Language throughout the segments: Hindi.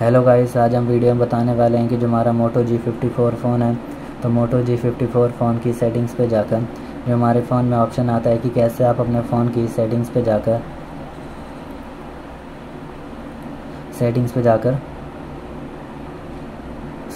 हेलो गाइस आज हम वीडियो में बताने वाले हैं कि जो हमारा Moto G fifty four phone है तो Moto G fifty four phone की सेटिंग्स पे जाकर, जो हमारे फ़ोन में ऑप्शन आता है कि कैसे आप अपने फ़ोन की सेटिंग्स पे जाकर सेटिंग्स पे जाकर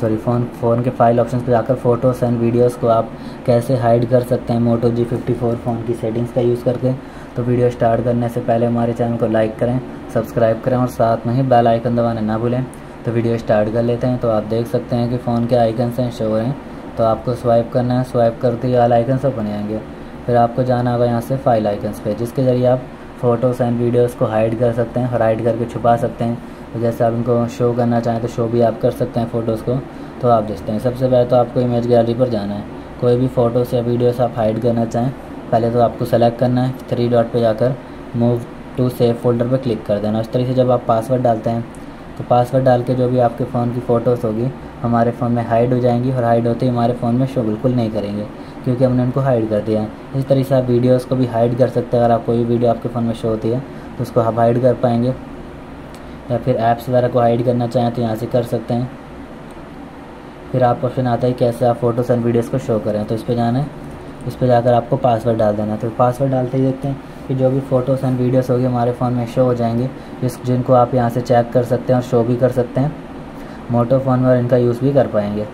सॉरी फ़ोन फ़ोन के फ़ाइल ऑप्शन पे जाकर फ़ोटोज़ एंड वीडियोस को आप कैसे हाइड कर सकते हैं Moto G fifty four phone की सेटिंग्स का यूज़ करके। तो वीडियो स्टार्ट करने से पहले हमारे चैनल को लाइक करें सब्सक्राइब करें और साथ में ही बेल आइकन दबाना ना भूलें। तो वीडियो स्टार्ट कर लेते हैं। तो आप देख सकते हैं कि फ़ोन के आइकन से शो हो। रहे हैं तो आपको स्वाइप करना है। स्वाइप करते ही वाला आइकन सब बन जाएँगे। फिर आपको जाना होगा यहाँ से फ़ाइल आइकन्स पे, जिसके ज़रिए आप फ़ोटोज़ एंड वीडियोज़ को हाइड कर सकते हैं और हाइड करके छुपा सकते हैं। तो जैसे आप उनको शो करना चाहें तो शो भी आप कर सकते हैं फ़ोटोज़ को। तो आप देखते हैं। सबसे पहले तो आपको इमेज गैलरी पर जाना है। कोई भी फ़ोटोज़ या वीडियोज़ आप हाइड करना चाहें, पहले तो आपको सेलेक्ट करना है। थ्री डॉट पे जाकर मूव टू सेव फोल्डर पर क्लिक कर देना। उस तरीके से जब आप पासवर्ड डालते हैं तो पासवर्ड डाल के जो भी आपके फ़ोन की फ़ोटोज़ होगी, हमारे फ़ोन में हाइड हो जाएँगी और हाइड होते ही हमारे फ़ोन में शो बिल्कुल नहीं करेंगे, क्योंकि हमने उनको हाइड कर दिया है। इस तरीके से आप वीडियोज़ को भी हाइड कर सकते हैं। अगर आप कोई भी वीडियो आपके फ़ोन में शो होती है तो उसको आप हाइड कर पाएँगे। या फिर ऐप्स वगैरह को हाइड करना चाहें तो यहाँ से कर सकते हैं। फिर आप ऑप्शन आता है कैसे आप फ़ोटोज़ एंड वीडियोज़ को शो करें। तो इस पर जाना है। इस पर जाकर आपको पासवर्ड डाल देना तो पासवर्ड डालते ही देखते हैं कि जो भी फ़ोटोज़ एंड वीडियोस होगी हमारे फ़ोन में शो हो जाएँगे, जिस, जिनको आप यहाँ से चेक कर सकते हैं और शो भी कर सकते हैं, मोटो फ़ोन में और इनका यूज़ भी कर पाएँगे।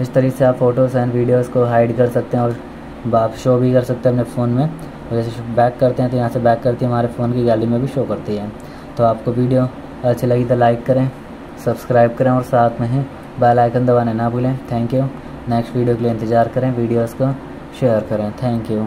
इस तरीके से आप फ़ोटोज़ एंड वीडियोज़ को हाइड कर सकते हैं और आप शो भी कर सकते हैं अपने फ़ोन में। और जैसे बैक करते हैं तो यहाँ से बैक करती है हमारे फ़ोन की गैलरी में भी शो करती है तो आपको वीडियो अच्छी लगी तो लाइक करें सब्सक्राइब करें और साथ में ही बेल आइकन दबाने ना भूलें। थैंक यू नेक्स्ट वीडियो के लिए इंतज़ार करें वीडियोज़ को शेयर करें. Thank you